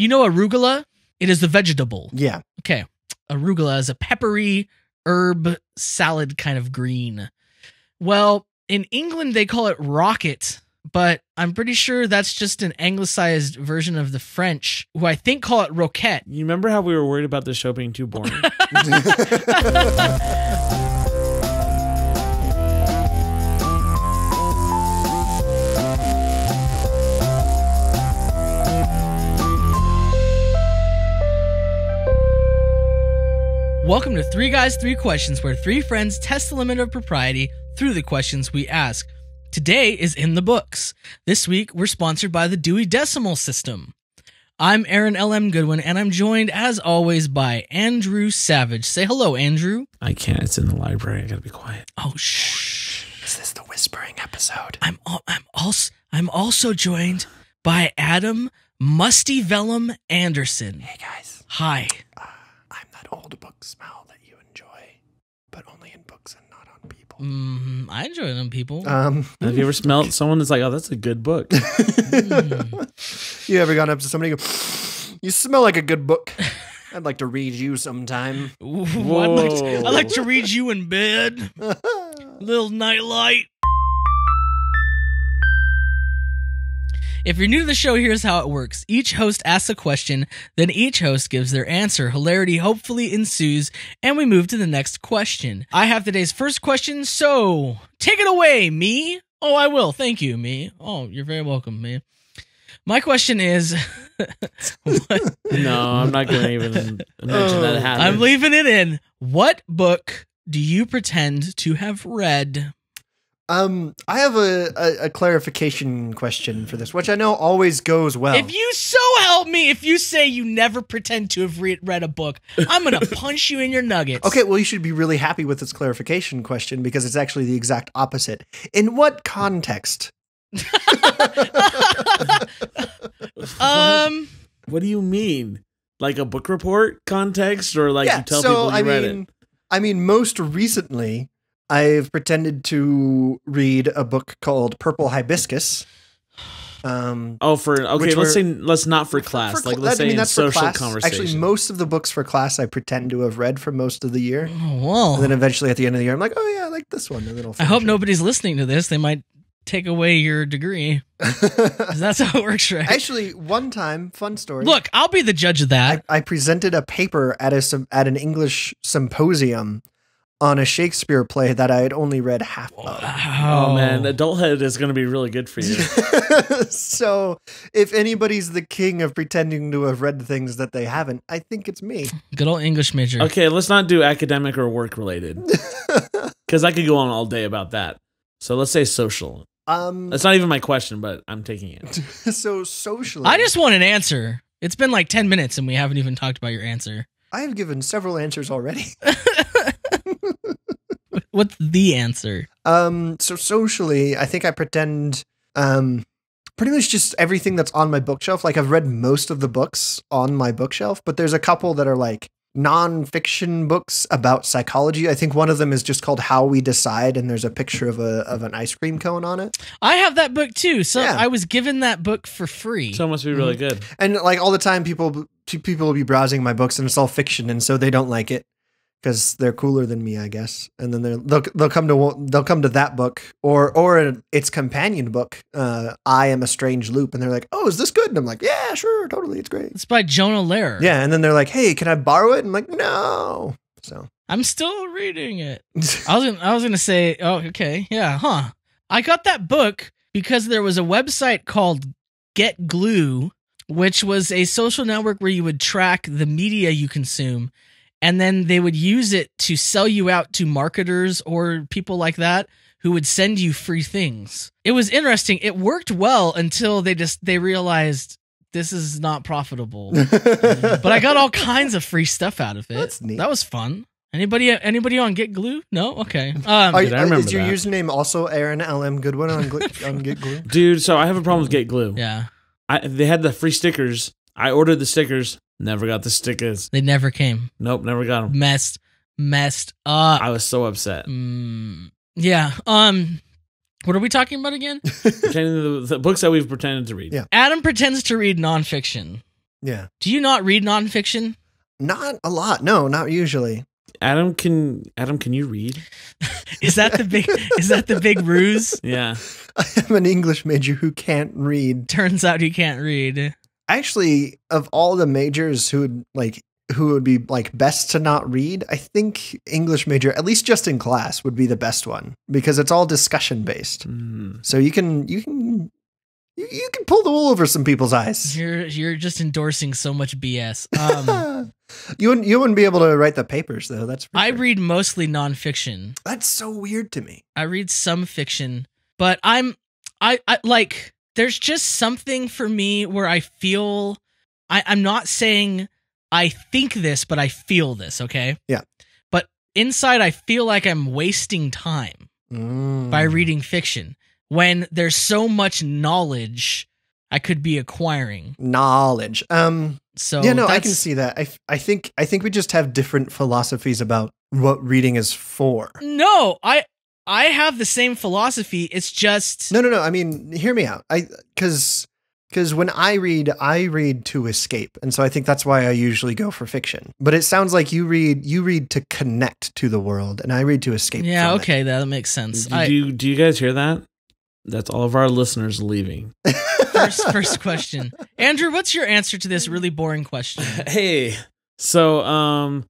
You know arugula? It is the vegetable. Yeah. Okay. Arugula is a peppery herb salad kind of green. Well, in England they call it rocket, but I'm pretty sure that's just an anglicized version of the French, who I think call it roquette. You remember how we were worried about the show being too boring? Welcome to Three Guys, Three Questions, where three friends test the limit of propriety through the questions we ask. Today is in the books. This week, we're sponsored by the Dewey Decimal System. I'm Aaron L.M. Goodwin, and I'm joined, as always, by Andrew Savage. Say hello, Andrew. I can't. It's in the library. I gotta be quiet. Oh, shh. Is this the whispering episode? I'm al- I'm also I'm also joined by Adam Musty Vellum Anderson. Hey guys, Hi. I'm that old book smell that you enjoy, but only in books and not on people. Mm, I enjoy them people. Um, Have you ever smelled someone that's like, oh, that's a good book? you ever gone up to somebody and go, "You smell like a good book. I'd like to read you sometime." Ooh, I'd, like to, I'd like to read you in bed. Little nightlight. If you're new to the show, here's how it works. Each host asks a question, then each host gives their answer. Hilarity hopefully ensues, and we move to the next question. I have today's first question, so take it away, me. Oh, I will. Thank you, me. Oh, you're very welcome, me. My question is no, I'm not gonna even mention that happened. I'm leaving it in. What book do you pretend to have read? Um, I have a, a, a clarification question for this, which I know always goes well. If you so help me, if you say you never pretend to have re- read a book, I'm gonna punch you in your nuggets. Okay, well, you should be really happy with this clarification question because it's actually the exact opposite. In what context? um, What do you mean? Like a book report context, or like you tell so people you I read mean, it? I mean, most recently, I've pretended to read a book called Purple Hibiscus. Um, Oh, for okay, let's were- say let's not for class. for like let's I say mean, in that's for social class. conversation. Actually, most of the books for class I pretend to have read for most of the year, oh, well, and then eventually at the end of the year, I'm like, oh yeah, I like this one, and then I'll I hope finish nobody's listening to this. They might take away your degree. That's how it works, right? Actually, one time, fun story. Look, I'll be the judge of that. I, I presented a paper at a at an English symposium on a Shakespeare play that I had only read half of. oh man, adulthood is gonna be really good for you. so, if anybody's the king of pretending to have read things that they haven't, I think it's me. good old English major. okay, let's not do academic or work related because I could go on all day about that. So let's say social. Um, That's not even my question, but I'm taking it. so socially, I just want an answer. It's been like ten minutes and we haven't even talked about your answer. I have given several answers already. What's the answer? Um, so socially, I think I pretend um pretty much just everything that's on my bookshelf. Like I've read most of the books on my bookshelf, but there's a couple that are like non-fiction books about psychology. I think one of them is just called How We Decide, and there's a picture of a of an ice cream cone on it. I have that book too. So Yeah. I was given that book for free. So it must be really Mm-hmm. good. And like all the time, people people will be browsing my books, and it's all fiction, and so they don't like it because they're cooler than me, I guess. And then they're, they'll they'll come to they'll come to that book or or its companion book, uh, I am a strange loop, and they're like, oh, is this good? And I'm like, yeah, sure, totally, it's great. it's by Jonah Lehrer. Yeah, and then they're like, hey, can I borrow it? And I'm like, no. So I'm still reading it. I was gonna, I was gonna say, oh, okay, yeah, huh? I got that book because there was a website called Get Glue, which was a social network where you would track the media you consume, and then they would use it to sell you out to marketers or people like that who would send you free things. It was interesting. It worked well until they just they realized this is not profitable. but I got all kinds of free stuff out of it. That's neat. That was fun. Anybody anybody on Get Glue? No? Okay. Um Are, Dude, I remember is your that. username also Aaron LM Goodwin on, Gl- on Get Glue? Dude, so I have a problem with Get Glue. yeah. I, they had the free stickers. I ordered the stickers, never got the stickers. They never came. Nope, never got them. Messed messed up. I was so upset. Mm, yeah. Um what are we talking about again? Pretending the, the books that we've pretended to read. Yeah. Adam pretends to read nonfiction. Yeah. Do you not read nonfiction? Not a lot. No, not usually. Adam can Adam can you read? Is that the big is that the big ruse? Yeah. I am an English major who can't read. Turns out he can't read. Actually, of all the majors who would like who would be like best to not read, I think English major, at least just in class, would be the best one because it's all discussion based. Mm. So you can you can you, you can pull the wool over some people's eyes. You're you're just endorsing so much BS. Um, you wouldn't you wouldn't be able to write the papers though. That's for I sure. read mostly nonfiction. That's so weird to me. I read some fiction, but I'm I, I like there's just something for me where I feel I, I'm not saying I think this, but I feel this, okay? Yeah. But inside I feel like I'm wasting time Mm. by reading fiction when there's so much knowledge I could be acquiring. knowledge. Um, So yeah, no, I can see that. I I think I think we just have different philosophies about what reading is for. No, I I have the same philosophy. It's just No, no, no. I mean, hear me out. I because because when I read, I read to escape, and so I think that's why I usually go for fiction. But it sounds like you read you read to connect to the world, and I read to escape. Yeah, from it. okay, that makes sense. Do, I, you, do you guys hear that? That's all of our listeners leaving. first first question. Andrew, what's your answer to this really boring question? hey. So um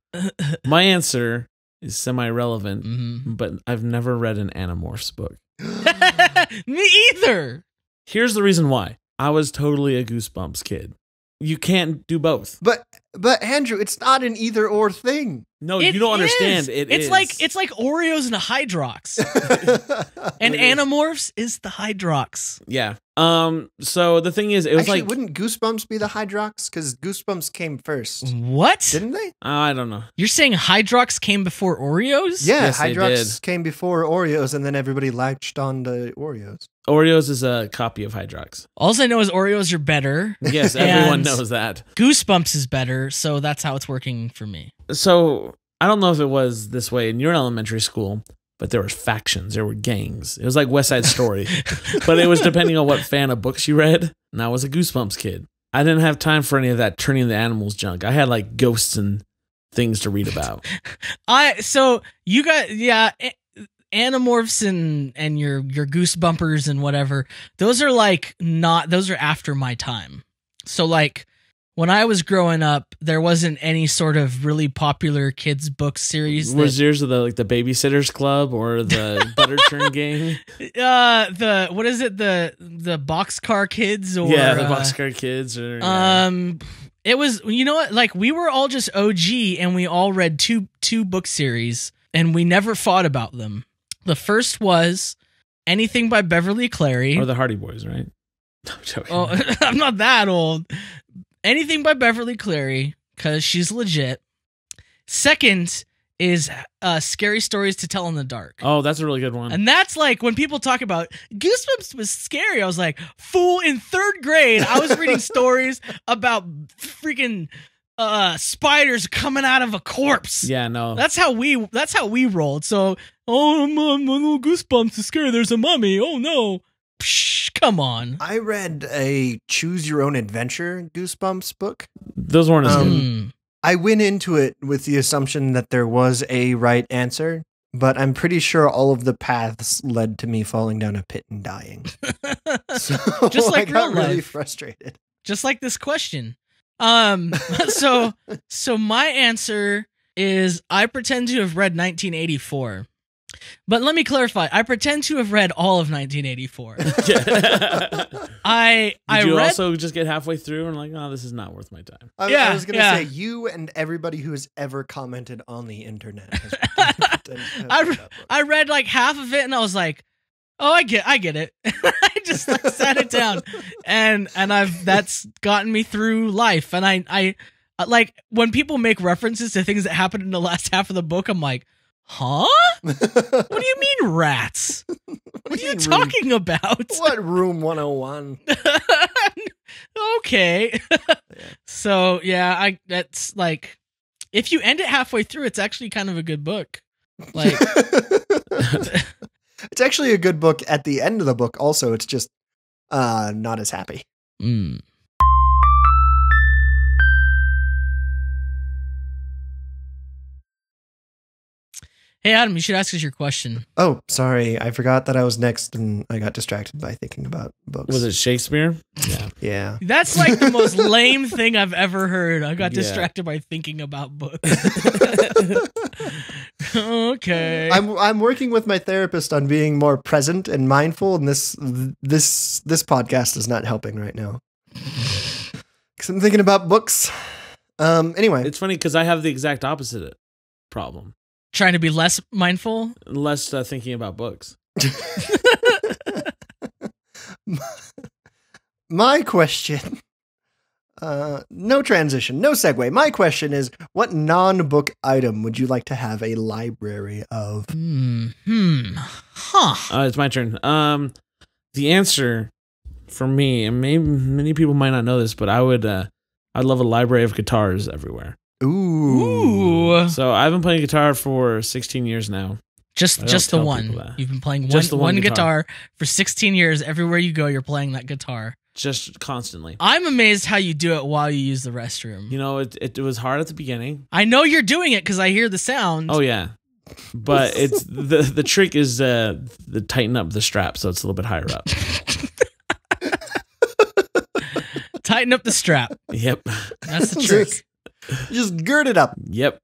my answer is semi-relevant, Mhm. but I've never read an Animorphs book. Me either. Here's the reason why. I was totally a Goosebumps kid. You can't do both. but but Andrew, it's not an either or thing. No, It you don't is. understand. It it's is. like it's like Oreos and a Hydrox. And It is. Animorphs is the Hydrox. yeah. Um. So the thing is, it was Actually, like wouldn't Goosebumps be the Hydrox? Because Goosebumps came first, What? didn't they? I don't know. You're saying Hydrox came before Oreos? Yeah, Yes, they Hydrox did. came before Oreos, and then everybody latched on to Oreos. Oreos is a copy of Hydrox. All I know is Oreos are better. Yes, everyone knows that. Goosebumps is better, so that's how it's working for me. So I don't know if it was this way in your elementary school, but there were factions, there were gangs. It was like West Side Story, but it was depending on what fan of books you read. And I was a Goosebumps kid. I didn't have time for any of that turning the animals junk. I had like ghosts and things to read about. I so you got yeah, Animorphs and and your your Goosebumpers and whatever. Those are like not those are after my time. So like when I was growing up, there wasn't any sort of really popular kids book series. Was That, yours the like the Babysitters Club or the Butter Churn Gang? uh, the what is it the the Boxcar Kids or yeah, the uh, Boxcar Kids or yeah. Um, it was you know what? Like we were all just OG, and we all read two two book series, and we never fought about them. The first was anything by Beverly Cleary. or the Hardy Boys, right? I'm joking. oh, I'm not that old. Anything by Beverly Cleary because she's legit. Second is uh, scary stories to tell in the dark. Oh, that's a really good one. And that's like when people talk about Goosebumps was scary. I was like, fool, in third grade, I was reading stories about freaking uh spiders coming out of a corpse. yeah, no. That's how we that's how we rolled. So, oh little goosebumps is scary. There's a mummy. Oh no. Psh, come on. I read a Choose Your Own Adventure Goosebumps book. Those weren't as Um, good. I went into it with the assumption that there was a right answer, but I'm pretty sure all of the paths led to me falling down a pit and dying. So Just like I got real really life. frustrated. Just like this question. Um so so my answer is I pretend to have read 1984. But let me clarify. I pretend to have read all of 1984. I Did I you read also just get halfway through and like, oh, this is not worth my time? I, Yeah, I was gonna yeah. say you and everybody who has ever commented on the internet. Has pretended I read re- I read like half of it and I was like, "Oh, I get I get it." I just like, sat it down. And and I've that's gotten me through life and I I uh, like when people make references to things that happened in the last half of the book, I'm like, "Huh? What do you mean rats? What, are you room- talking about?" What room 101? okay. so, yeah, I that's like if you end it halfway through, it's actually kind of a good book. Like it's actually a good book at the end of the book. Also, it's just uh not as happy. Mm. Hey, Adam, you should ask us your question. Oh, sorry. I forgot that I was next and I got distracted by thinking about books. Was it Shakespeare? Yeah. Yeah. That's like the most lame thing I've ever heard. I got Yeah. distracted by thinking about books. okay. I'm I'm working with my therapist on being more present and mindful and this this this podcast is not helping right now. Cuz I'm thinking about books. Um anyway, It's funny because I have the exact opposite problem. Trying to be less mindful. Less uh, thinking about books. my question uh no transition, no segue. My question is what non-book item would you like to have a library of? Hmm. Hmm. Huh. Uh, it's my turn. Um, the answer for me, and maybe many people might not know this, but I would, uh, I'd love a library of guitars everywhere. Ooh. Ooh. So I've been playing guitar for 16 years now. Just I just the one. You've been playing one, Just the one one guitar. guitar. for 16 years. Everywhere you go, you're playing that guitar. just constantly. I'm amazed how you do it while you use the restroom. You know, it, it, it was hard at the beginning. I know you're doing it because I hear the sound. Oh yeah, but it's the the trick is uh the tighten up the strap so it's a little bit higher up. Tighten up the strap. yep, That's the Just- trick. Just gird it up. yep.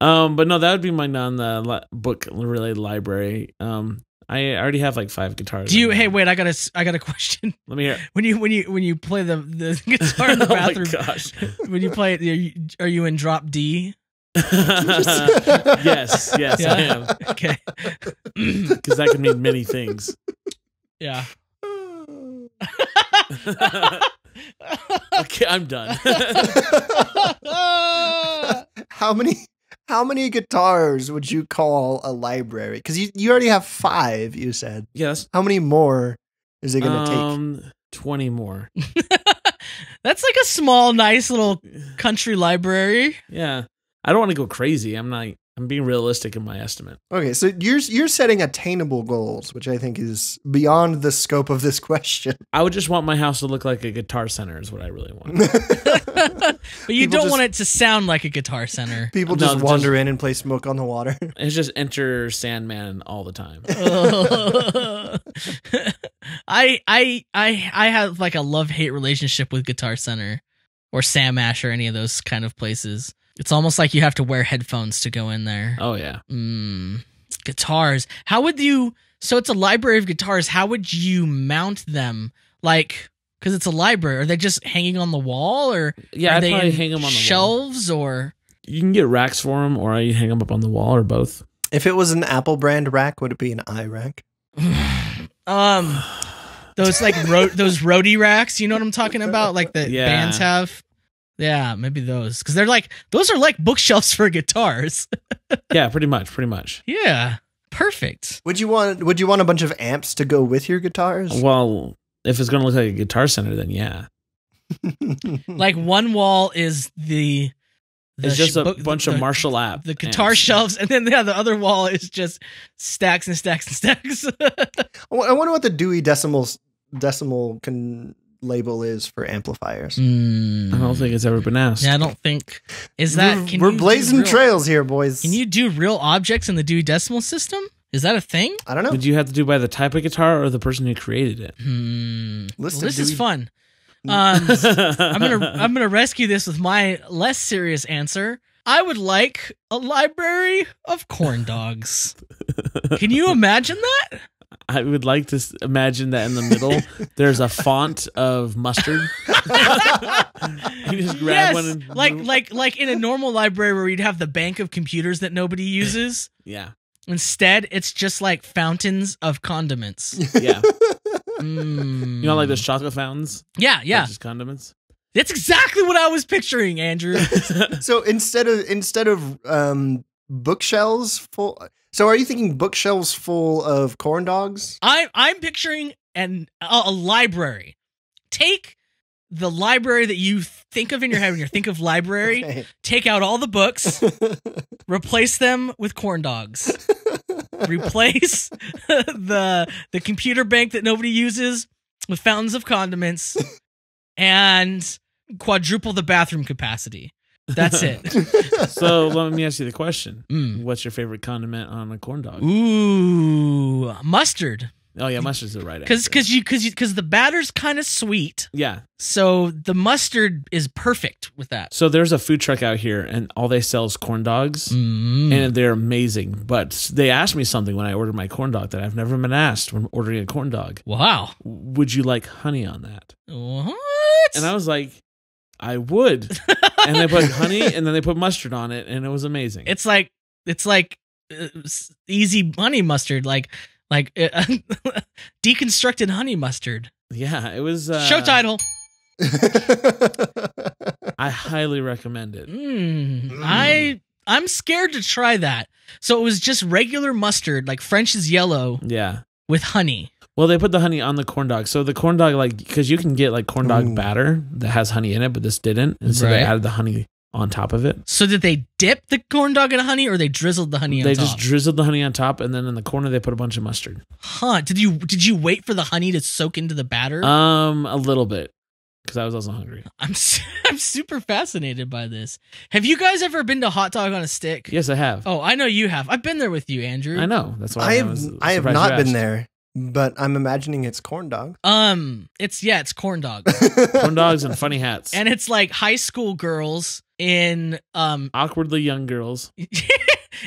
Um, but no, that would be my non uh, book related library. Um, I already have like five guitars. Do you? Hey, wait! I got a, I got a question. Let me hear. When you, when you, when you play the the guitar in the bathroom, oh my bathroom, gosh. when you play it, are you, are you in drop D? yes, yes, Yeah. I am. Okay. Because that could mean many things. yeah. okay, I'm done. How many how many guitars would you call a library? Because you, you already have five, you said. yes. How many more is it gonna Um, twenty more. That's like a small, nice little country library. Yeah, I don't want to go crazy. I'm not. I'm being realistic in my estimate. Okay, so you're you're setting attainable goals, which I think is beyond the scope of this question. I would just want my house to look like a guitar center. Is what I really want. but you People don't just- want it to sound like a guitar center. People No, just just- wander in and play smoke on the water. It's just enter Sandman all the time. I I I I have like a love hate relationship with Guitar Center or Sam Ash or any of those kind of places. It's almost like you have to wear headphones to go in there. Oh yeah. Mm, guitars. How would you? So it's a library of guitars. How would you mount them? Like, because it's a library. Are they just hanging on the wall, or Yeah, are I'd they probably hang them on the wall. shelves, or You can get racks for them, or you hang them up on the wall, or both. if it was an Apple brand rack, would it be an i rack? um, those like ro- those roadie racks. You know what I'm talking about? Like the Yeah. bands have. Yeah, maybe those because they're like those are like bookshelves for guitars. yeah, pretty much, pretty much. yeah, perfect. Would you want Would you want a bunch of amps to go with your guitars? Well, if it's gonna look like a guitar center, then yeah. Like one wall is the. the It's just sh- a book- bunch the- of Marshall app. the guitar amps. shelves, and then yeah, the other wall is just stacks and stacks and stacks. I I wonder what the Dewey Decimal decimal can label is for amplifiers. I don't think it's ever been asked. Yeah, I don't think is that. we're Can we're you blazing real- trails here, boys. Can you do real objects in the Dewey Decimal System? Is that a thing? I don't know. Did you have to do by the type of guitar or the person who created it? Hmm. List Well, of this is Dewey- fun. Um, I'm gonna I'm gonna rescue this with my less serious answer. I would like a library of corn dogs. Can you imagine that? I would like to imagine that in the middle there's a font of mustard. you just grab yes, one and like like like in a normal library where you'd have the bank of computers that nobody uses. yeah, Instead, it's just like fountains of condiments. yeah. Mm. You know, like those chocolate fountains. yeah, yeah. Just condiments. That's exactly what I was picturing, Andrew. So instead of instead of um, bookshelves full, so are you thinking bookshelves full of corn dogs? I'm I'm picturing an a, a library. Take the library that you think of in your head when you think of library. Okay. Take out all the books, replace them with corn dogs. Replace the the computer bank that nobody uses with fountains of condiments, and quadruple the bathroom capacity. That's it. So let me ask you the question: Mm. What's your favorite condiment on a corn dog? Ooh, mustard. Oh yeah, mustard's the right Because answer. because you because because the batter's kind of sweet, yeah. so the mustard is perfect with that. So there's a food truck out here, and all they sell is corn dogs. Mm. and they're amazing. But they asked me something when I ordered my corn dog that I've never been asked when ordering a corn dog. wow. Would you like honey on that? What? And I was like, I would. and they put honey and then they put mustard on it, and it was amazing. it's like it's like uh, easy honey mustard, like like uh, deconstructed honey mustard. yeah, it was. Uh, Show title. I highly recommend it. Mm, Mm. I I'm scared to try that. So it was just regular mustard, like French's yellow Yeah. with honey. Well, they put the honey on the corn dog. So the corn dog, like, because you can get like corn dog Ooh. batter that has honey in it, but this didn't. And so they added the honey on top of it. So did they dip the corn dog in honey, or they drizzled the honey on They just drizzled the honey on top, and then in the corner they put a bunch of mustard. huh? Did you did you wait for the honey to soak into the batter? Um, a little bit, because I was also hungry. I'm su- I'm super fascinated by this. Have you guys ever been to Hot Dog on a Stick? Yes, I have. Oh, I know you have. I've been there with you, Andrew. I know. That's why I I, have was I have not been there, but I'm imagining it's corn dog. Um, it's yeah, it's corn dog, Corn dogs and funny hats. and it's like high school girls in um Awkwardly young girls.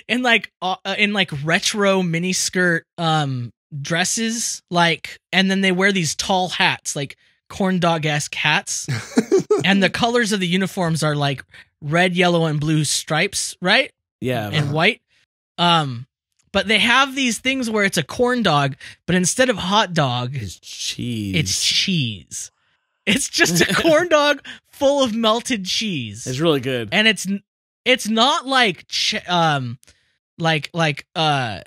in like uh, uh, in like retro mini skirt um dresses, like, and then they wear these tall hats, like corn dog esque hats, and the colors of the uniforms are like red, yellow, and blue stripes, right? Yeah. and white. Um, but they have these things where it's a corn dog, but instead of hot dog, it's cheese. it's cheese. It's just a corn dog full of melted cheese, It's really good. and it's it's not like ch- um like like uh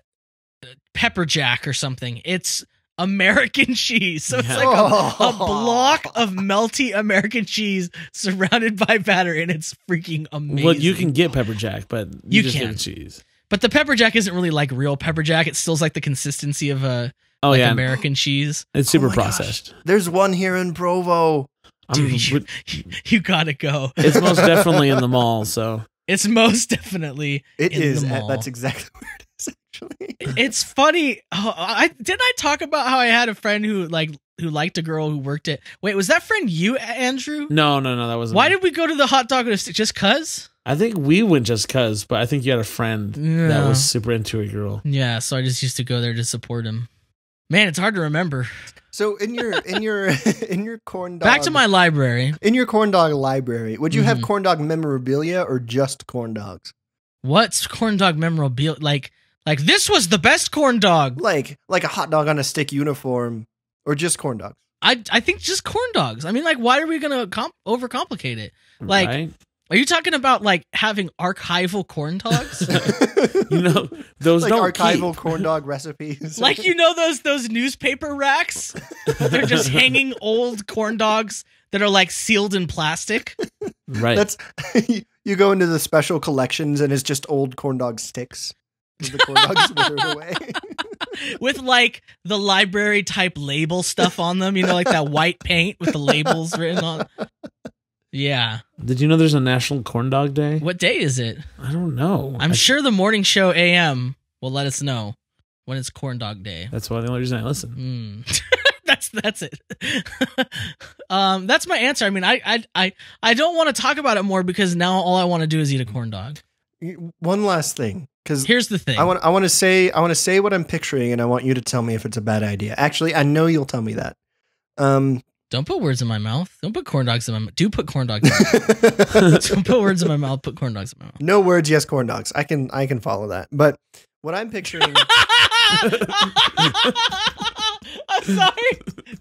pepper jack or something. It's American cheese, so it's Yeah. like a, a block of melty American cheese surrounded by batter, and it's freaking amazing. Well, you can get pepper jack, but you, You just can. get cheese. But the pepper jack isn't really like real pepper jack. It still's like the consistency of a Oh like yeah, American cheese. it's super Oh my gosh. processed. There's one here in Provo. Dude, you, you gotta go. it's most definitely in the mall. So It's most definitely. It In is. the uh, mall. That's exactly where it is. Actually, It's funny. Oh, I didn't I talk about how I had a friend who like who liked a girl who worked at. Wait, was that friend you, Andrew? no, no, no, that wasn't. Why me. did we go to the hot dog and a stick? Just cause? I think we went just cause? But I think you had a friend that was super into a girl. Yeah, so I just used to go there to support him. Man, it's hard to remember. so in your in your in your corn dog Back to my library. in your corn dog library, would you have Mhm. corn dog memorabilia or just corn dogs? What's corn dog memorabilia? Like, like this was the best corn dog. Like like a hot dog on a stick uniform, or just corn dogs? I I think just corn dogs. I mean, like, why are we gonna comp- overcomplicate it? Like- right? Are you talking about like having archival corn dogs? you know those like don't archival keep. corn dog recipes. like you know those those newspaper racks? They're just hanging old corn dogs that are like sealed in plastic. right. That's you go into the special collections and it's just old corn dog sticks. 'Cause The corn dogs withered away. with like the library type label stuff on them, you know, like that white paint with the labels written on. Yeah. Did you know there's a National Corn Dog Day? What day is it? I don't know. I'm I- sure the morning show AM will let us know when it's corn dog day. that's why the only reason I listen. Mm. that's that's it. um, that's my answer. I mean, I I I, I don't want to talk about it more because now all I want to do is eat a corn dog. One last thing, because Here's the thing. I want I want to say I want to say what I'm picturing, and I want you to tell me if it's a bad idea. Actually, I know you'll tell me that. Um, don't put words in my mouth. Don't put corn dogs in my mouth. Do put corn dogs. In my mouth. don't put words in my mouth. Put corn dogs in my mouth. no words, yes, corn dogs. I can I can follow that. But what I'm picturing, I'm sorry,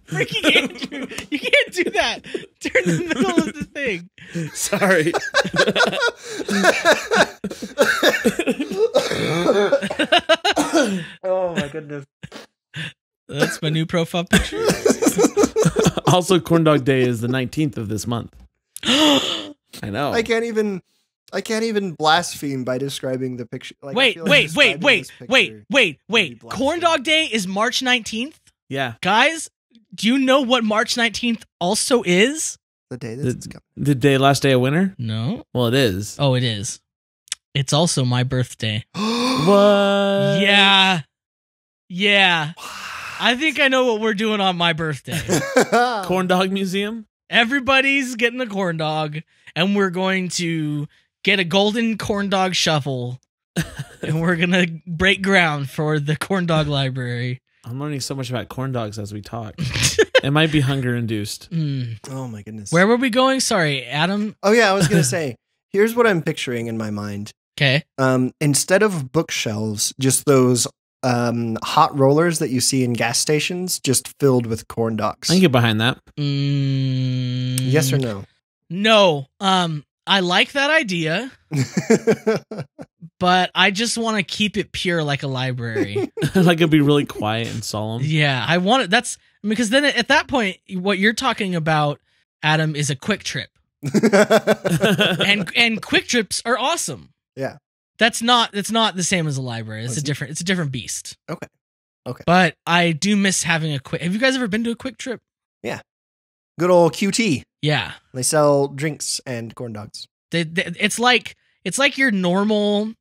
freaking Andrew. You can't do that Turn the middle of the thing. Sorry. oh my goodness. That's my new profile picture. also, Corn Dog Day is the 19th of this month. I know. I can't even I can't even blaspheme by describing the picture. Like, wait, like wait, wait, describing wait, this wait, wait, wait. be Corn. Dog Day is March 19th. yeah. Guys, do you know what March 19th also is? The day that The- it's coming. The day, last day of winter. No. Well, it is. Oh, it is. It's also my birthday. What? yeah. Yeah. I think I know what we're doing on my birthday. Corn dog museum. Everybody's getting a corn dog, and we're going to get a golden corn dog shovel, and we're gonna break ground for the corn dog library. I'm learning so much about corn dogs as we talk. it might be hunger induced. Hmm. oh my goodness. Where were we going? Sorry, Adam. Oh yeah, I was gonna say. Here's what I'm picturing in my mind. Okay. Um, instead of bookshelves, just those um hot rollers that you see in gas stations, just filled with corn dogs. I can get behind that. Mm, yes or no? No. Um, I like that idea, but I just want to keep it pure like a library. like it'd be really quiet and solemn. yeah, I want it. That's because then at that point, what you're talking about, Adam, is a QuikTrip, and and QuikTrips are awesome. Yeah. That's not it's not the same as a library. It's a different it's a different beast. Okay. Okay. But I do miss having a quick. Have you guys ever been to a QuikTrip? Yeah. Good old QT. Yeah. They sell drinks and corn dogs. They, they- it's like it's like your normal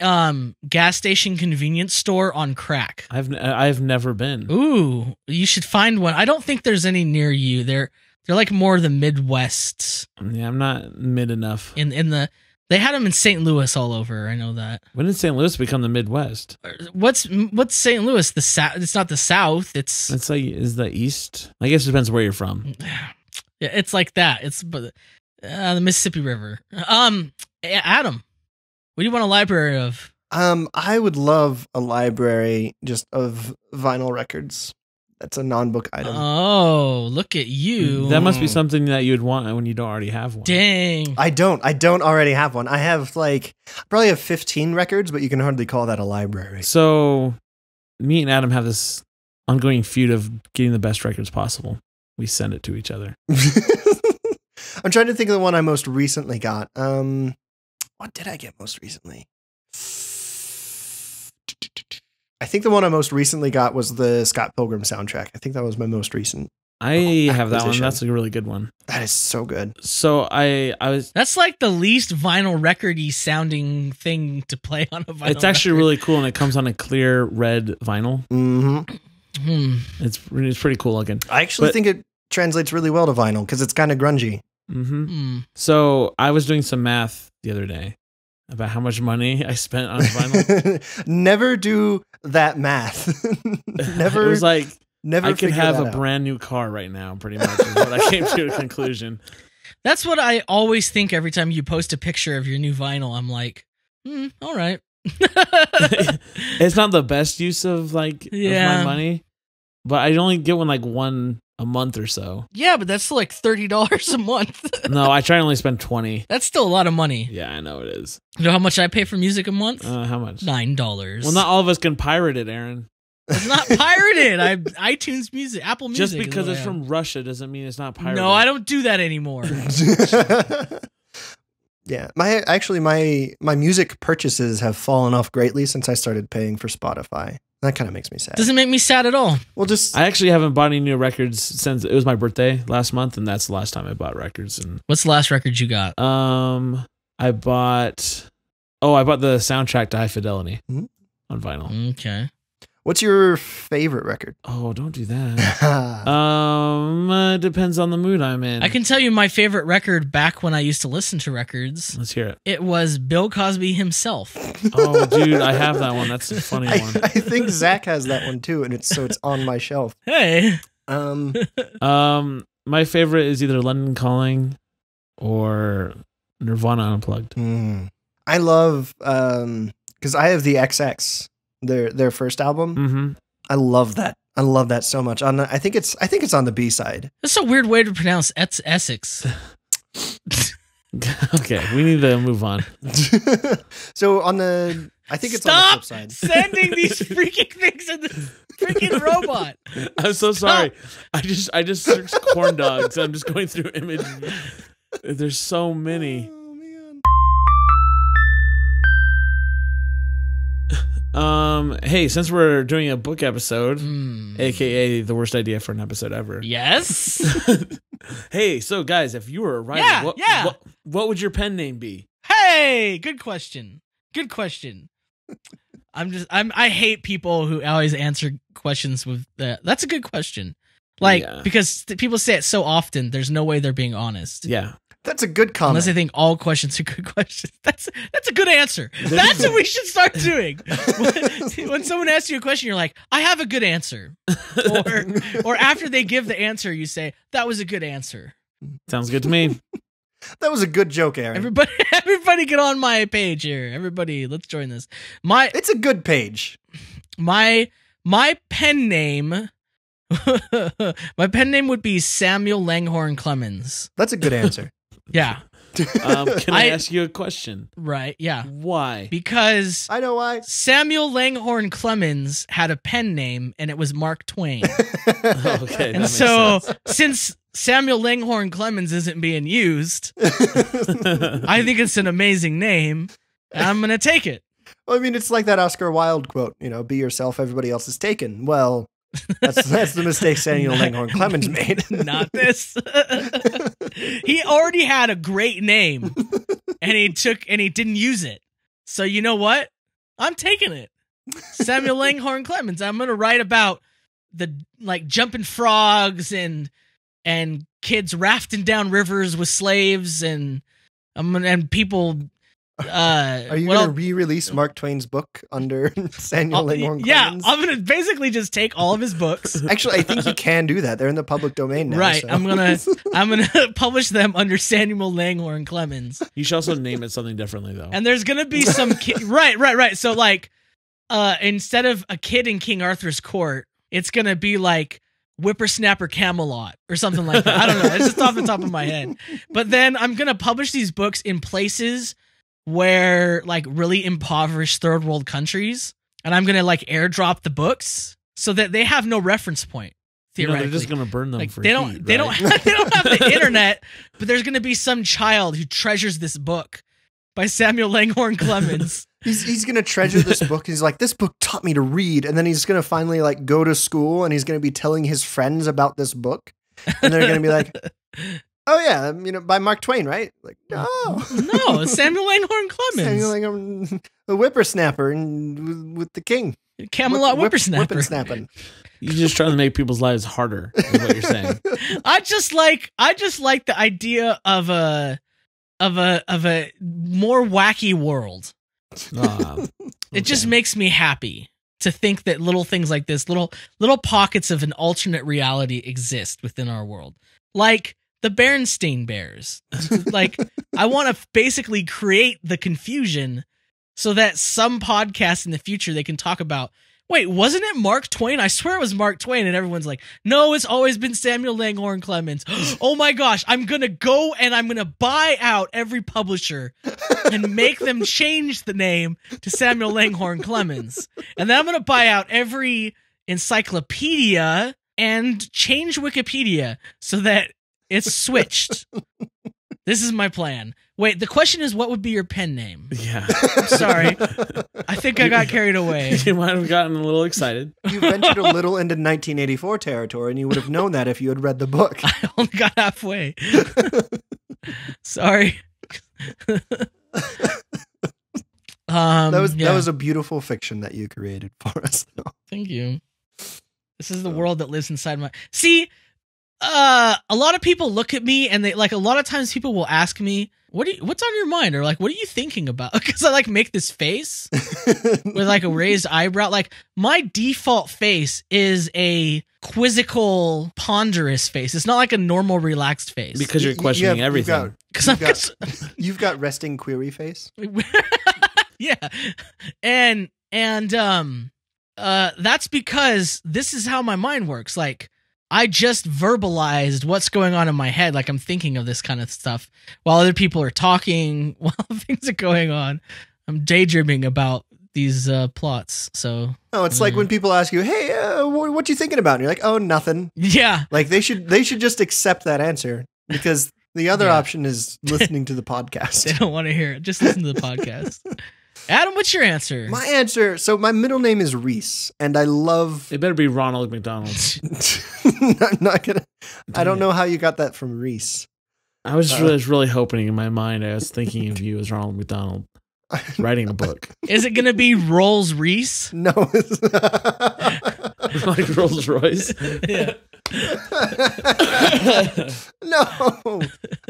um gas station convenience store on crack. I've n- I've never been. Ooh, you should find one. I don't think there's any near you. They're they're like more the Midwest Yeah, I'm not mid enough. in in the they had them in St. Louis all over. I know that. When did St. Louis become the Midwest? What's what's St. Louis? The south. It's not the South. It's It's like is the East. I guess it depends where you're from. yeah, it's like that. It's but uh, the Mississippi River. Um, Adam, what do you want a library of? Um, I would love a library just of vinyl records. That's a non-book item. Oh, look at you! That must be something that you'd want when you don't already have one. Dang. I don't. I don't already have one. I have like probably have 15 records, but you can hardly call that a library. So, me and Adam have this ongoing feud of getting the best records possible. We send it to each other. I'm trying to think of the one I most recently got. Um, what did I get most recently? I think the one I most recently got was the Scott Pilgrim soundtrack. I think that was my most recent. I have that one. That's a really good one. That is so good. So I I was. That's like the least vinyl recordy sounding thing to play on a vinyl. It's actually record. really cool, and it comes on a clear red vinyl. hmm Hmm. It's it's pretty cool looking. I actually But- think it translates really well to vinyl because it's kind of grungy. hmm Hmm. So I was doing some math the other day about how much money I spent on vinyl. never do that math. never. it was like never. I could have a out. brand new car right now. Pretty much is what I came to a conclusion. That's what I always think every time you post a picture of your new vinyl. I'm like, hmm, all right. it's not the best use of like of my money, but I only get one like one a month or so. yeah, but that's still like thirty dollars a month. No, I try and only spend twenty. that's still a lot of money. Yeah, I know it is. You know how much I pay for music a month? Uh, how much? Nine dollars. Well, not all of us can pirate it, Aaron. It's not pirated. I iTunes Music, Apple Music. Just is because what it's I from Russia doesn't mean it's not have. pirated. No, I don't do that anymore. yeah, my actually my my music purchases have fallen off greatly since I started paying for Spotify. That kind of makes me sad. Doesn't make me sad at all. well, just I actually haven't bought any new records since it was my birthday last month, and that's the last time I bought records. And What's the last record you got? um, I bought. Oh, I bought the soundtrack to High Fidelity Mhm. on vinyl. Okay. What's your favorite record? Oh, don't do that. um, uh, depends on the mood I'm in. I can tell you my favorite record back when I used to listen to records. Let's hear it. It was Bill Cosby himself. Oh, dude, I have that one. That's a funny I, one. I think Zach has that one too, and it's so it's on my shelf. Hey. Um, Um, my favorite is either London Calling or Nirvana Unplugged. mm, I love um because I have the XX their their first album. Mm-hmm. I love that. I love that so much. On the, I think it's I think it's on the B side. That's a weird way to pronounce Es- Essex. okay, we need to move on. so on the I think it's on the Stop flip side. sending these freaking things in the freaking robot. I'm so sorry. I just I just searched corn dogs. I'm just going through image. There's so many. Um, hey, since we're doing a book episode, Hmm. aka the worst idea for an episode ever. Yes. hey, so guys, if you were a writer, Yeah, what, yeah. what what would your pen name be? Hey, good question. Good question. I'm just I'm I hate people who always answer questions with that. That's a good question. Like Yeah. because people say it so often, there's no way they're being honest. Yeah. That's a good comment. Unless they think all questions are good questions. That's that's a good answer. That's what we should start doing. when, when someone asks you a question, you're like, "I have a good answer," or or after they give the answer, you say, "That was a good answer." Sounds good to me. that was a good joke, Aaron. Everybody, everybody, get on my page here. Everybody, let's join this. My it's a good page. my my pen name. my pen name would be Samuel Langhorne Clemens. That's a good answer. Yeah, Um, can I, I- ask you a question? right. Yeah, Why? because I know why. Samuel Langhorne Clemens had a pen name and it was Mark Twain. okay. and so sense. since Samuel Langhorne Clemens isn't being used, I think it's an amazing name. And I'm going to take it. Well, I mean, it's like that Oscar Wilde quote, you know, be yourself, everybody else is taken. Well, that's, that's the mistake Samuel Langhorne Clemens made. Not this. he already had a great name and he took and he didn't use it. So you know what? I'm taking it. Samuel Langhorne Clemens. I'm going to write about the like jumping frogs and and kids rafting down rivers with slaves and I'm and people uh Are you well, going to re-release Mark Twain's book under Samuel I'll- Langhorne yeah, Clemens? I'm gonna basically just take all of his books. Actually, I think you can do that. They're in the public domain now. Right, so- I'm gonna- I'm gonna publish them under Samuel Langhorne Clemens. you should also name it something differently though. And there's gonna be some kid. right, right, right. So like, uh, instead of a kid in King Arthur's court, it's gonna be like Whippersnapper Camelot or something like that. I don't know. It's just off the top of my head. But then I'm gonna publish these books in places where like really impoverished third world countries, and I'm gonna like airdrop the books so that they have no reference point. you know, Theoretically, they're just gonna burn them like for they don't heat, they right? don't they don't have the internet but there's gonna be some child who treasures this book by samuel langhorne clemens He's he's gonna treasure this book. He's like, this book taught me to read, and then he's gonna finally like go to school, and he's gonna be telling his friends about this book, and they're gonna be like, oh yeah, you know, by Mark Twain, right? Like, no, no it's samuel langhorne clemens. Samuel Langhorne, the whippersnapper, and with, with the king, camelot Whip- whip- whippersnapper. whippersnapping. You're just trying to make people's lives harder, is what you're saying. i just like i just like the idea of a of a of a more wacky world. Ah, it just makes me happy to think that little things like this little little pockets of an alternate reality exist within our world. Like the Bernstein Bears. like I want to basically create the confusion so that some podcast in the future they can talk about Wait, wasn't it Mark Twain? I swear it was Mark Twain and everyone's like, "No, it's always been Samuel Langhorne Clemens." oh my gosh, I'm going to go and I'm going to buy out every publisher and make them change the name to Samuel Langhorne Clemens. And then I'm going to buy out every encyclopedia and change Wikipedia so that it's switched. this is my plan. Wait, the question is what would be your pen name? Yeah. I'm sorry. I think I got carried away. you might have gotten a little excited. You ventured a little into 1984 territory, and you would have known that if you had read the book. I only got halfway. sorry. um that was yeah, that was a beautiful fiction that you created for us. Though. thank you. This is the world that lives inside my See, uh a lot of people look at me and they like a lot of times people will ask me what do you, what's on your mind? Or like what are you thinking about? Because i like make this face with like a raised eyebrow. Like my default face is a quizzical ponderous face. It's not like a normal relaxed face. Because You- you're questioning you've everything. because you've i'm got- You've got resting query face. yeah. And and um uh that's because this is how my mind works. Like i just verbalized what's going on in my head like i'm thinking of this kind of stuff while other people are talking while things are going on i'm daydreaming about these uh plots so Oh, it's like Mm. when people ask you, "Hey, uh, what, what you thinking about?" And you're like, "Oh, nothing." yeah Like they should they should just accept that answer because the other Yeah. option is listening to the podcast. they don't want to hear it just listen to the podcast Adam, what's your answer? My answer. So my middle name is Reese, and I love. It better be Ronald McDonald. I'm not gonna. I don't know how you got that from Reese. I was Uh. really, was really hoping in my mind. I was thinking of you as Ronald McDonald writing a book, Is it gonna be Rolls Reese? no. it's like Rolls Royce. Yeah. no.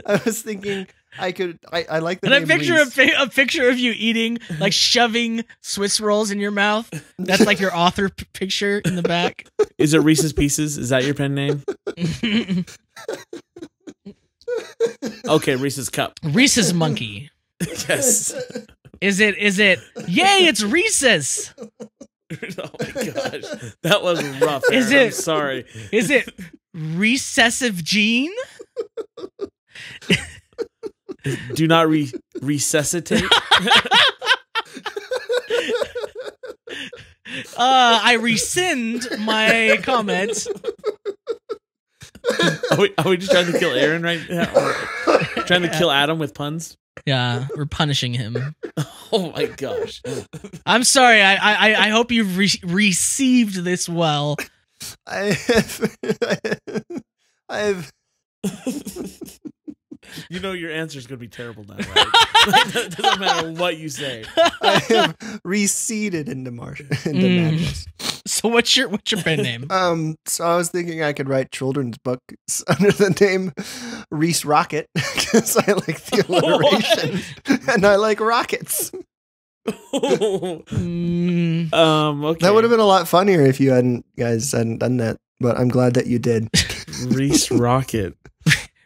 I was thinking I could. I, I like the And I name picture a, fi- a picture of you eating, like shoving Swiss rolls in your mouth. That's like your author p- picture in the back. Is it Reese's Pieces? Is that your pen name? Okay, Reese's Cup. Reese's monkey. Yes. Is it? Is it? Yay! It's Reese's. oh my gosh, that was rough. Is Aaron. I'm it- sorry. Is it recessive gene? Do not re- resuscitate. Uh, I rescind my comment. Are we, are we just trying to kill Aaron right now? Or trying to kill Adam with puns? Yeah, we're punishing him. Oh my gosh. I'm sorry. I I, I hope you've re- received this well. I have. I have. You know your answer is going to be terrible now, right? it doesn't matter what you say. I have receded into Marsh into Mm. madness. So what's your what's your pen name? Um, so I was thinking I could write children's books under the name Reese Rocket because I like the alliteration and I like rockets. Mm, um, okay. That would have been a lot funnier if you hadn't guys hadn't done that. But I'm glad that you did. Reese Rocket.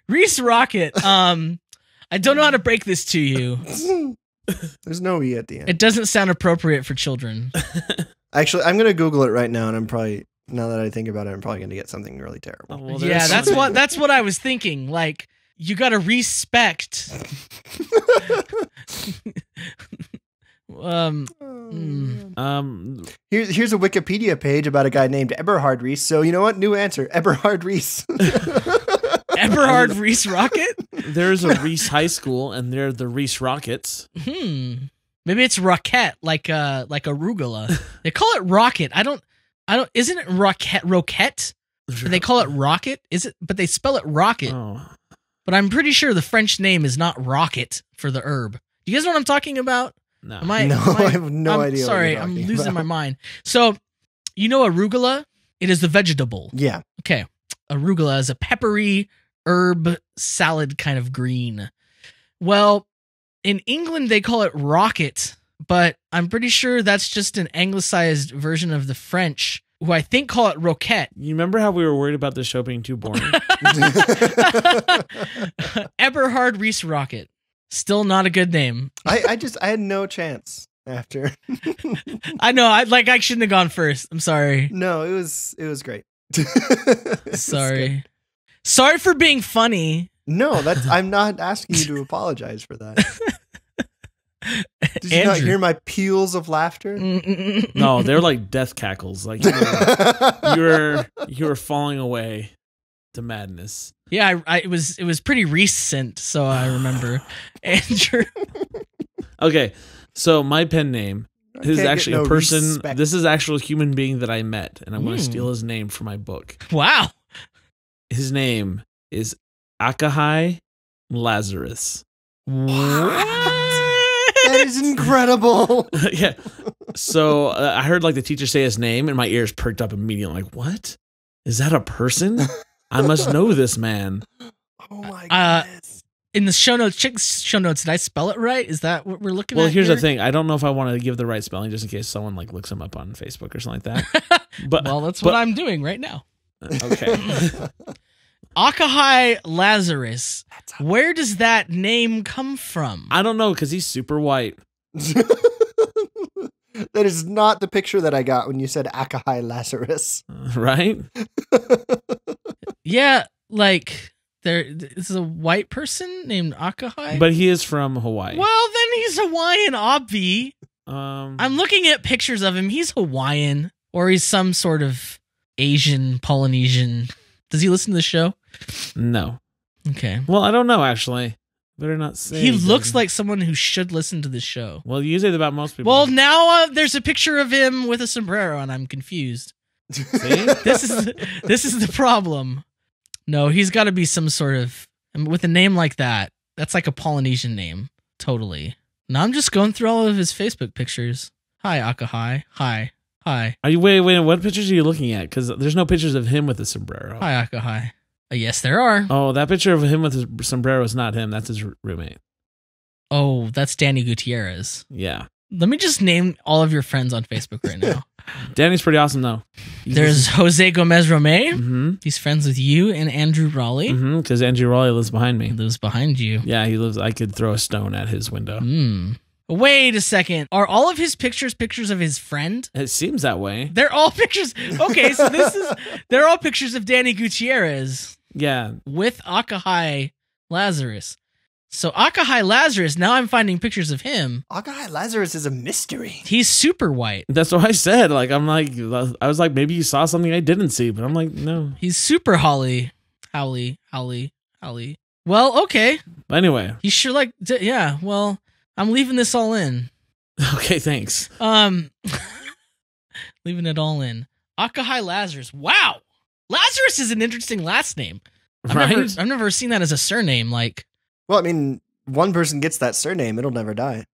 Reese Rocket. Um, I don't know how to break this to you. There's no e at the end. It doesn't sound appropriate for children. Actually, I'm gonna Google it right now, and I'm probably now that I think about it, I'm probably gonna get something really terrible. Oh, well, yeah, that's what that's what I was thinking. Like you got to respect. Um, Mm. Um, Here's here's a Wikipedia page about a guy named Eberhard Rees. So you know what? New answer: Eberhard Reese. Eberhard Reese Rocket. there's a Reese High School, and they're the Reese Rockets. Hmm. Maybe it's rocket, like uh, like arugula. They call it rocket. I don't. I don't. Isn't it rocket? Roquette? But they call it rocket. Is it? But they spell it rocket. Oh, But I'm pretty sure the French name is not rocket for the herb. Do you guys know what I'm talking about? no. Am I? no, am I have no I'm idea. what Sorry, you're I'm talking losing my mind. So, you know arugula? It is the vegetable. Yeah. Okay. Arugula is a peppery herb salad kind of green. Well, in England they call it rocket, but I'm pretty sure that's just an anglicized version of the French, who I think call it roquette. You remember how we were worried about the show being too boring? Eberhard Reese Rocket. Still not a good name. I, I just I had no chance after. I know. I like. I shouldn't have gone first. I'm sorry. no, it was it was great. It Sorry. Good. Sorry for being funny. No, that's I'm not asking you to apologize for that. Did you not hear my peals of laughter? No, they're like death cackles. Like you were, you were you were falling away to madness. Yeah, I, I, it was it was pretty recent, so I remember. Andrew, Okay, so my pen name this is actually no a person. respect. This is actual human being that I met, and I'm going Hmm. to steal his name for my book. wow, His name is Akahai Lazarus. that is incredible. yeah. So uh, I heard like the teacher say his name, and my ears perked up immediately. Like, what? Is that a person? I must know this man. Oh my Uh, goodness. In the show notes, check the show notes. Did I spell it right? Is that what we're looking Well, at? here's here? the thing. I don't know if I want to give the right spelling just in case someone like looks him up on Facebook or something like that. But well, that's but- what I'm doing right now. okay. Akahai Lazarus. Where does that name come from? I don't know because he's super white. that is not the picture that I got when you said Akahai Lazarus. Right? yeah, like there this is a white person named Akahai. But he is from Hawaii. well, then he's Hawaiian, obvi. Um, I'm looking at pictures of him. He's Hawaiian or he's some sort of Asian, Polynesian. Does he listen to the show? No. Okay. Well, I don't know actually. Better not say. he looks like someone who should listen to this show. Well, you say that about most people. Well, now uh, there's a picture of him with a sombrero, and I'm confused. See? This is this is the problem. No, he's got to be some sort of with a name like that. That's like a Polynesian name, totally. Now I'm just going through all of his Facebook pictures. Hi, Akahai. Hi, hi, Are you wait? Wait. What pictures are you looking at? Because there's no pictures of him with a sombrero. hi, Akahai. Yes, there are. Oh, that picture of him with his sombrero is not him. That's his roommate. Oh, that's Danny Gutierrez. Yeah. Let me just name all of your friends on Facebook right now. Danny's pretty awesome though. There's Jose Gomez Romay. Mm-hmm. He's friends with you and Andrew Raleigh. Mm-hmm. Because Andrew Raleigh lives behind He me. lives behind you. Yeah, he lives. I could throw a stone at his window. Hmm. Wait a second. Are all of his pictures pictures of his friend? It seems that way. They're all pictures. Okay, so this is they're all pictures of Danny Gutierrez Yeah. with Akahai Lazarus. So Akahai Lazarus, now I'm finding pictures of him. Akahai Lazarus is a mystery. He's super white. That's what I said. Like I'm like I was like maybe you saw something I didn't see, but I'm like no. He's super Holly. haole. haole. haole. Well, okay. Anyway, He's sure like d- yeah, well, I'm leaving this all in. okay, thanks. Um leaving it all in. Akahai Lazarus. Wow. Lazarus is an interesting last name. I've right? never I've never seen that as a surname like Well, I mean, one person gets that surname, it'll never die.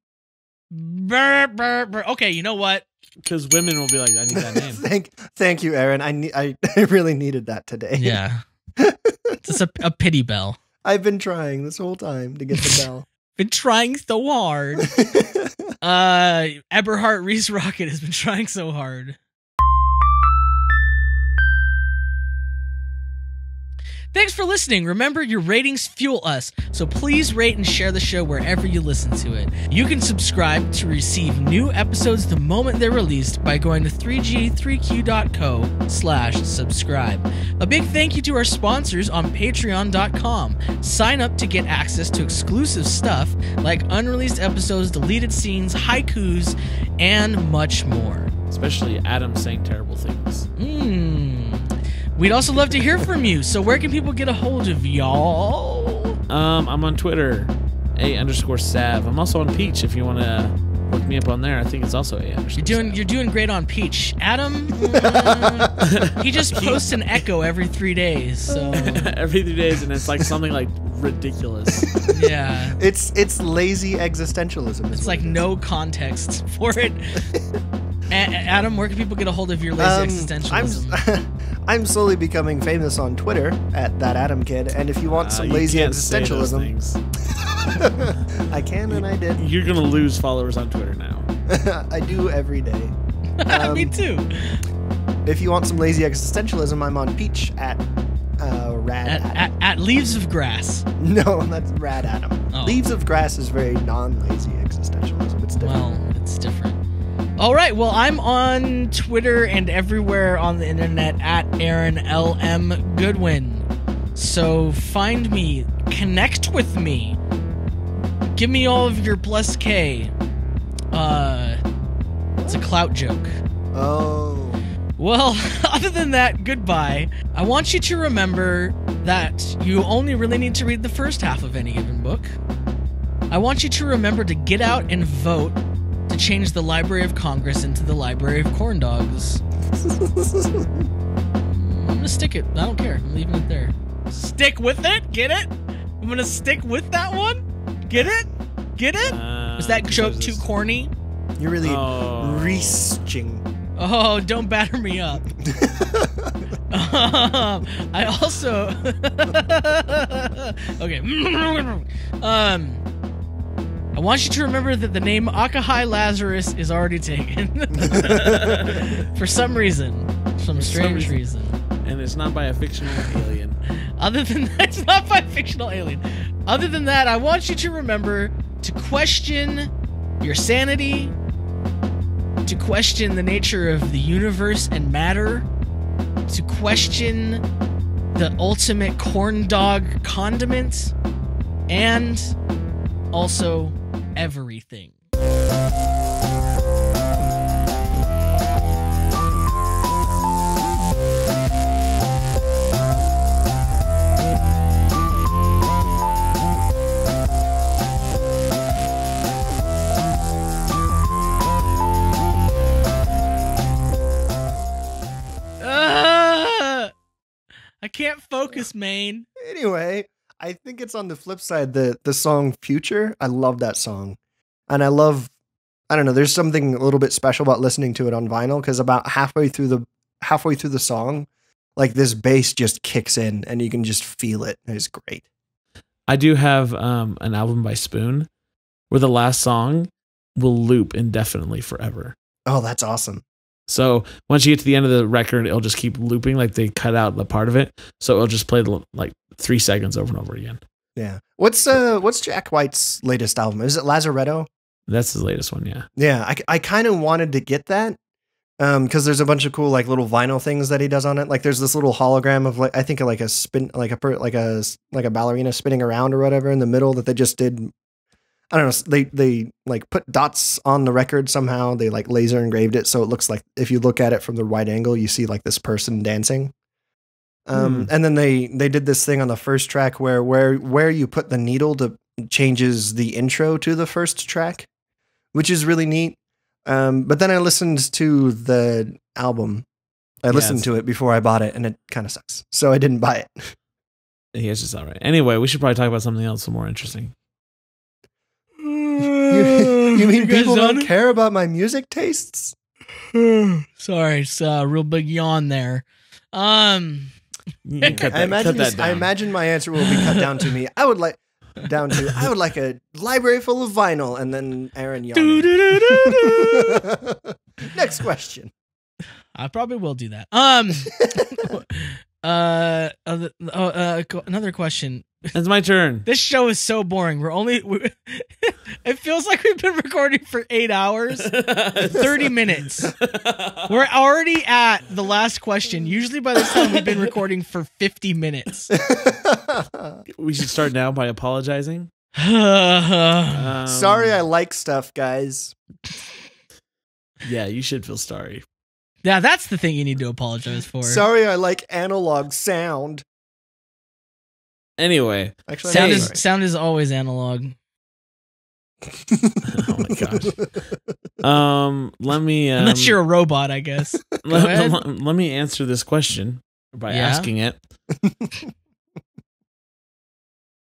brr, brr, brr. Okay, you know what? Because women will be like, I need that name. thank, thank you, Aaron. I ne- I, I really needed that today. Yeah. It's a, a pity bell. I've been trying this whole time to get the bell. Been trying so hard. Uh Eberhard Reese Rocket has been trying so hard. Thanks for listening. Remember, your ratings fuel us, so please rate and share the show wherever you listen to it. You can subscribe to receive new episodes the moment they're released by going to 3g3q.co slash subscribe. A big thank you to our sponsors on patreon.com. Sign up to get access to exclusive stuff like unreleased episodes, deleted scenes, haikus, and much more. Especially Adam saying terrible things. Mmm. We'd also love to hear from you, so where can people get a hold of y'all? Um, I'm on Twitter, a underscore sav. I'm also on Peach if you want to look me up on there. I think it's also a underscore. You're doing Sav. you're doing great on Peach. Adam, mm, he just posts an echo every three days, so every three days, and it's like something like ridiculous. yeah. it's it's lazy existentialism. It's like it is. no context for it. A- Adam, where can people get a hold of your lazy Um, existentialism? I'm slowly becoming famous on Twitter at that Adam kid, and if you want Uh, some you lazy can't say those existentialism. I can and I did. You're gonna lose followers on Twitter now. I do every day. Me um, too. If you want some lazy existentialism, I'm on Peach at uh, Rad At, Adam. at, at Leaves of Grass. No, that's Rad Adam. Oh. Leaves of Grass is very non-lazy existentialism. It's different. Well, it's different. All right. Well, I'm on Twitter and everywhere on the internet at Aaron L M Goodwin. So find me, connect with me, give me all of your plus K. Uh, it's a clout joke. oh, Well, other than that, goodbye. I want you to remember that you only really need to read the first half of any given book. I want you to remember to get out and vote to change the Library of Congress into the Library of Corn Dogs. I'm gonna stick it. I don't care. I'm leaving it there. Stick with it. Get it? I'm gonna stick with that one. Get it? Get it? Uh, Was that joke too corny? you're really Oh. reaching. Oh, don't batter me up. Um, I also okay. um, I want you to remember that the name Akahai Lazarus is already taken for some reason, some some strange reason. reason. and it's not by a fictional alien. Other than that, it's not by a fictional alien. Other than that, I want you to remember to question your sanity, to question the nature of the universe and matter, to question the ultimate corn dog condiment, and also everything. Ah! I can't focus, man. Anyway, I think it's on the flip side the the song Future. I love that song. And I love I don't know, there's something a little bit special about listening to it on vinyl cuz about halfway through the halfway through the song, like this bass just kicks in and you can just feel it. It's great. I do have um, an album by Spoon where the last song will loop indefinitely forever. Oh, that's awesome. So once you get to the end of the record, it'll just keep looping. Like they cut out the part of it, so it'll just play the, like three seconds over and over again. Yeah. What's uh what's Jack White's latest album? Is it Lazaretto? That's his latest one. Yeah. Yeah, I, I kind of wanted to get that um because there's a bunch of cool like little vinyl things that he does on it. Like there's this little hologram of like I think like a spin like a per, like a like a ballerina spinning around or whatever in the middle that they just did. I don't know. They they like put dots on the record somehow. They like laser engraved it so it looks like if you look at it from the right angle, you see like this person dancing. Um, Hmm. and then they they did this thing on the first track where where where you put the needle to changes the intro to the first track, which is really neat. Um, but then I listened to the album. I listened to it before I bought it, and it kind of sucks. So I didn't buy it. Yeah, it's just all right. Anyway, we should probably talk about something else more interesting. You, you mean guys people don't done? care about my music tastes? Sorry, it's a real big yawn there. Um, You I imagine this- I imagine my answer will be cut down to me. I would like down to I would like a library full of vinyl, and then Aaron yawning. Next question. I probably will do that. Um, uh, uh, oh, uh, another question. It's my turn. This show is so boring. We're only. we it feels like we've been recording for eight hours, thirty minutes. We're already at the last question. Usually, by this time, we've been recording for fifty minutes. we should start now by apologizing. Um, Sorry, I like stuff, guys. Yeah, you should feel sorry. Yeah, that's the thing you need to apologize for. Sorry, I like analog sound. Anyway, Actually, sound I'm is sorry. sound is always analog. oh my gosh. Um, let me um, Unless you're a robot, I guess. let, let- let me answer this question by Yeah. asking it.